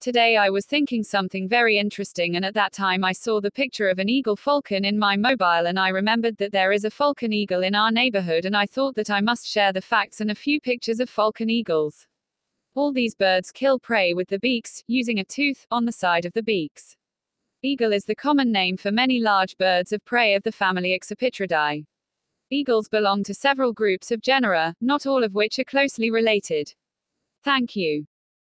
Today I was thinking something very interesting and at that time I saw the picture of an eagle falcon in my mobile and I remembered that there is a falcon eagle in our neighborhood and I thought that I must share the facts and a few pictures of falcon eagles. All these birds kill prey with the beaks, using a tooth on the side of the beaks. Eagle is the common name for many large birds of prey of the family Accipitridae. Eagles belong to several groups of genera, not all of which are closely related. Thank you.